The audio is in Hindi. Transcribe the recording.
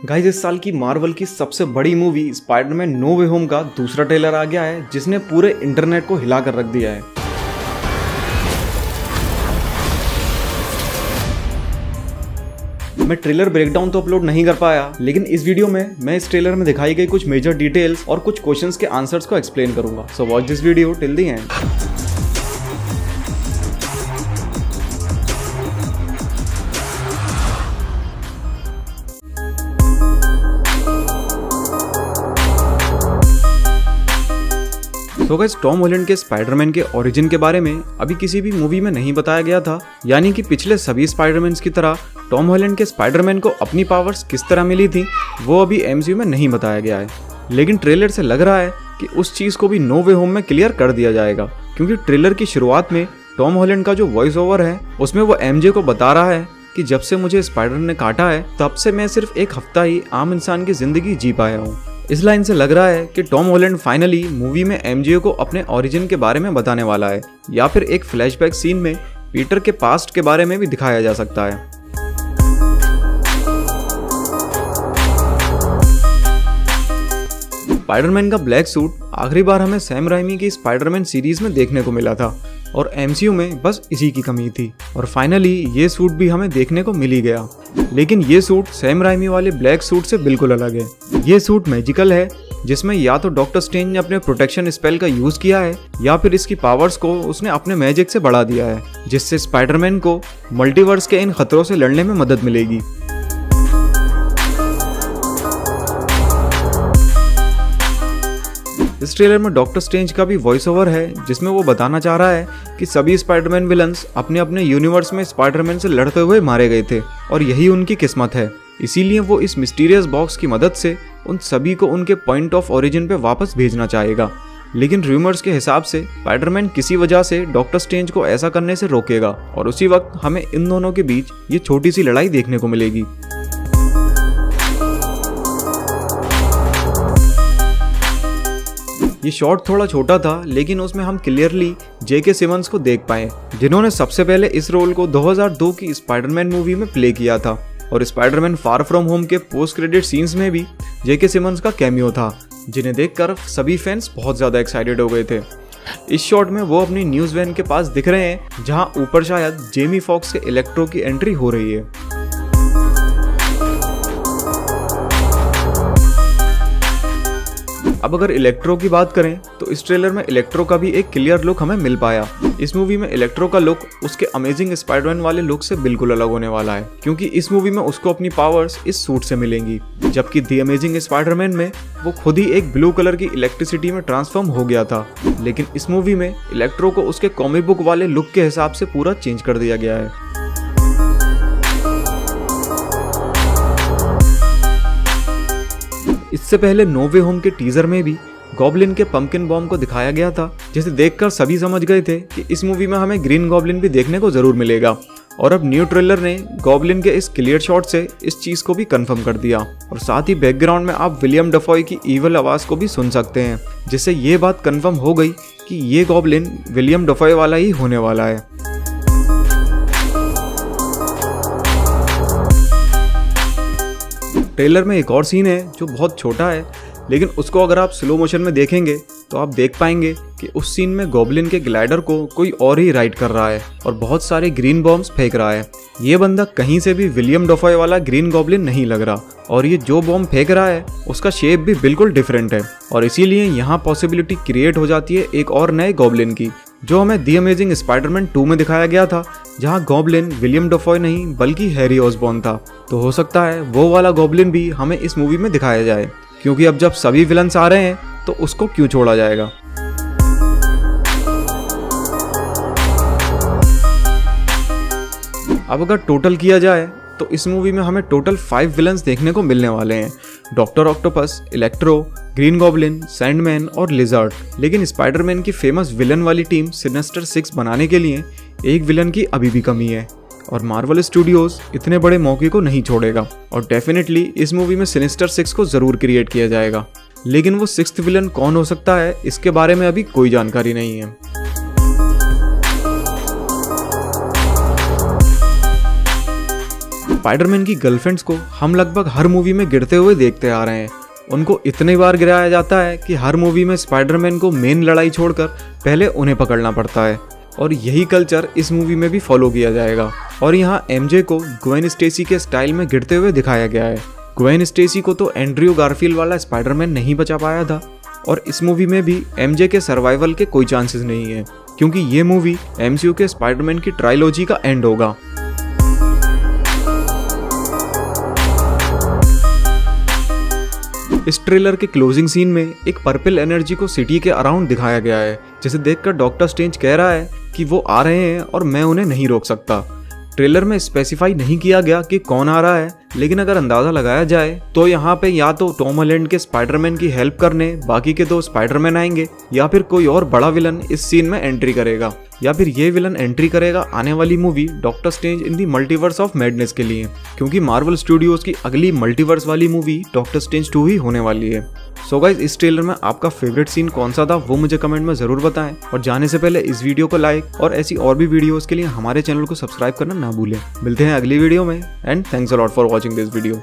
गाइस इस साल की मार्वल की सबसे बड़ी movie Spiderman no way home का दूसरा ट्रेलर आ गया है, जिसने पूरे इंटरनेट को हिला कर रख दिया है। मैं ट्रेलर ब्रेकडाउन तो अपलोड नहीं कर पाया, लेकिन इस वीडियो में मैं इस ट्रेलर में दिखाई गई कुछ मेजर डिटेल्स और कुछ क्वेश्चंस के आंसर्स को एक्सप्लेन करूँगा। So watch this video till the end तो गैस टॉम हॉलैंड के स्पाइडरमैन के ओरिजिन के बारे में अभी किसी भी मूवी में नहीं बताया गया था। यानी कि पिछले सभी स्पाइडरमैन की तरह टॉम हॉलैंड के स्पाइडरमैन को अपनी पावर्स किस तरह मिली थी, वो अभी एमसीयू में नहीं बताया गया है। लेकिन ट्रेलर से लग रहा है कि उस चीज़ को भी नो वे होम में क्लियर कर दिया जाएगा। क्योंकि ट्रेलर की शुरुआत में टॉम हॉलैंड का जो वॉइस ओवर है, उसमें वो एमजे को बता रहा है कि जब से मुझे स्पाइडर ने काटा है, तब से मैं सिर्फ़ एक हफ़्ता ही आम इंसान की ज़िंदगी जी पाया हूँ। इस लाइन से लग रहा है कि टॉम हॉलैंड फाइनली मूवी में एमजीओ को अपने ओरिजिन के बारे में बताने वाला है, या फिर एक फ्लैशबैक सीन में पीटर के पास्ट के बारे में भी दिखाया जा सकता है। स्पाइडरमैन का ब्लैक सूट आखिरी बार हमें सैम राइमी की स्पाइडरमैन सीरीज़ में देखने को मिला था। और एमसीयू में बस इसी की कमी थी। और फाइनली ये सूट भी हमें देखने को मिल ही गया। लेकिन ये सूट सैम राइमी वाले ब्लैक सूट से बिल्कुल अलग है। ये सूट मैजिकल है, जिसमें या तो डॉक्टर स्टेन ने अपने प्रोटेक्शन स्पेल का यूज़ किया है, या फिर इसकी पावर्स को उसने अपने मैजिक से बढ़ा दिया है, जिससे स्पाइडरमैन को मल्टीवर्स के इन खतरों से लड़ने में मदद मिलेगी। इस ट्रेलर में डॉक्टर स्ट्रेंज का भी वॉइस ओवर है, जिसमें वो बताना चाह रहा है कि सभी स्पाइडरमैन विलन्स अपने अपने यूनिवर्स में स्पाइडरमैन से लड़ते हुए मारे गए थे, और यही उनकी किस्मत है। इसीलिए वो इस मिस्टीरियस बॉक्स की मदद से उन सभी को उनके पॉइंट ऑफ़ ओरिजिन पे वापस भेजना चाहेगा। लेकिन रूमर्स के हिसाब से स्पाइडरमैन किसी वजह से डॉक्टर स्ट्रेंज को ऐसा करने से रोकेगा, और उसी वक्त हमें इन दोनों के बीच ये छोटी सी लड़ाई देखने को मिलेगी। ये शॉट थोड़ा छोटा था, लेकिन उसमें हम क्लियरली जेके सिमंस को देख पाए, जिन्होंने सबसे पहले इस रोल को 2002 की स्पाइडरमैन मूवी में प्ले किया था। और स्पाइडरमैन फार फ्रॉम होम के पोस्ट क्रेडिट सीन्स में भी जेके सिमंस का कैमियो था, जिन्हें देखकर सभी फैंस बहुत ज़्यादा एक्साइटेड हो गए थे। इस शॉट में वो अपनी न्यूज़ वैन के पास दिख रहे हैं, जहाँ ऊपर शायद जेमी फॉक्स के इलेक्ट्रो की एंट्री हो रही है। अब अगर इलेक्ट्रो की बात करें तो इस ट्रेलर में इलेक्ट्रो का भी एक क्लियर लुक हमें मिल पाया। इस मूवी में इलेक्ट्रो का लुक उसके अमेजिंग स्पाइडरमैन वाले लुक से बिल्कुल अलग होने वाला है, क्योंकि इस मूवी में उसको अपनी पावर्स इस सूट से मिलेंगी, जबकि दी अमेजिंग स्पाइडरमैन में वो खुद ही एक ब्लू कलर की इलेक्ट्रिसिटी में ट्रांसफॉर्म हो गया था। लेकिन इस मूवी में इलेक्ट्रो को उसके कॉमिक बुक वाले लुक के हिसाब से पूरा चेंज कर दिया गया है। इससे पहले नोवे होम के टीजर में भी गॉबलिन के पंपकिन बॉम्ब को दिखाया गया था, जिसे देखकर सभी समझ गए थे कि इस मूवी में हमें ग्रीन गॉबलिन भी देखने को ज़रूर मिलेगा। और अब न्यू ट्रेलर ने गॉबलिन के इस क्लियर शॉट से इस चीज़ को भी कंफर्म कर दिया। और साथ ही बैकग्राउंड में आप विलियम डफॉय की ईवल आवाज़ को भी सुन सकते हैं, जिससे ये बात कंफर्म हो गई कि ये गॉबलिन विलियम डफॉय वाला ही होने वाला है। ट्रेलर में एक और सीन है, जो बहुत छोटा है, लेकिन उसको अगर आप स्लो मोशन में देखेंगे तो आप देख पाएँगे कि उस सीन में गॉबलिन के ग्लाइडर को कोई और ही राइड कर रहा है और बहुत सारे ग्रीन बॉम्ब्स फेंक रहा है। ये बंदा कहीं से भी विलियम डोफॉय वाला ग्रीन गॉबलिन नहीं लग रहा और ये जो बॉम्ब फेंक रहा है, उसका शेप भी बिल्कुल डिफरेंट है और इसीलिए यहाँ पॉसिबिलिटी क्रिएट हो जाती है एक और नए गॉबलिन की, जो हमें दी अमेजिंग स्पाइडरमैन टू में दिखाया गया था जहाँ गॉबलिन विलियम डोफॉय नहीं, बल्कि हैरी ऑसबॉर्न था। तो हो सकता है वो वाला गॉबलिन भी हमें इस मूवी में दिखाया जाए। क्योंकि अब जब सभी विलन्स आ रहे हैं तो उसको क्यों छोड़ा जाएगा? अब अगर टोटल किया जाए तो इस मूवी में हमें टोटल फाइव विलन्स देखने को मिलने वाले हैं। Doctor Octopus Electro Green Goblin Sandman और लिजर्ड लेकिन स्पाइडरमैन की फ़ेमस विलन वाली टीम सिनेस्टर सिक्स बनाने के लिए एक विलन की अभी भी कमी है और मार्वल स्टूडियोज इतने बड़े मौके को नहीं छोड़ेगा और डेफिनेटली इस मूवी में सिनेस्टर सिक्स को ज़रूर क्रिएट किया जाएगा। लेकिन वो सिक्स विलन कौन हो सकता है, इसके बारे में अभी कोई जानकारी नहीं है। स्पाइडरमैन की गर्लफ्रेंड्स को हम लगभग हर मूवी में गिरते हुए देखते आ रहे हैं। उनको इतनी बार गिराया जाता है कि हर मूवी में स्पाइडरमैन को मेन लड़ाई छोड़कर पहले उन्हें पकड़ना पड़ता है। और यही कल्चर इस मूवी में भी फॉलो किया जाएगा। और यहाँ एमजे को ग्वेन स्टेसी के स्टाइल में गिरते हुए दिखाया गया है। ग्वेन स्टेसी को तो एंड्रयू गारफील वाला स्पाइडरमैन नहीं बचा पाया था। और इस मूवी में भी एमजे के सर्वाइवल के कोई चांसेस नहीं है। क्योंकि ये मूवी एमसीयू के स्पाइडरमैन की ट्रायलॉजी का एंड होगा। इस ट्रेलर के क्लोजिंग सीन में एक पर्पल एनर्जी को सिटी के अराउंड दिखाया गया है, जिसे देखकर डॉक्टर स्टेंज कह रहा है कि वो आ रहे हैं और मैं उन्हें नहीं रोक सकता। ट्रेलर में स्पेसिफाई नहीं किया गया कि कौन आ रहा है लेकिन अगर अंदाज़ा लगाया जाए तो यहाँ पे या तो टॉम हॉलैंड के स्पाइडरमैन की हेल्प करने, बाकी के दो स्पाइडरमैन आएँगे, या फिर कोई और बड़ा विलन इस सीन में एंट्री करेगा, या फिर ये विलन एंट्री करेगा आने वाली movie doctor Strange in the multiverse of madness के लिए, क्योंकि मार्वल स्टूडियोज की अगली मल्टीवर्स वाली मूवी डॉक्टर स्टेंज टू ही होने वाली है। सो so गाइज़ इस ट्रेलर में आपका फेवरेट सीन कौन सा था, वो मुझे कमेंट में ज़रूर बताएँ, और जाने से पहले इस वीडियो को लाइक और ऐसी और भी वीडियोस के लिए हमारे चैनल को सब्सक्राइब करना ना भूलें। मिलते हैं अगली वीडियो में and thanks a lot for watching this video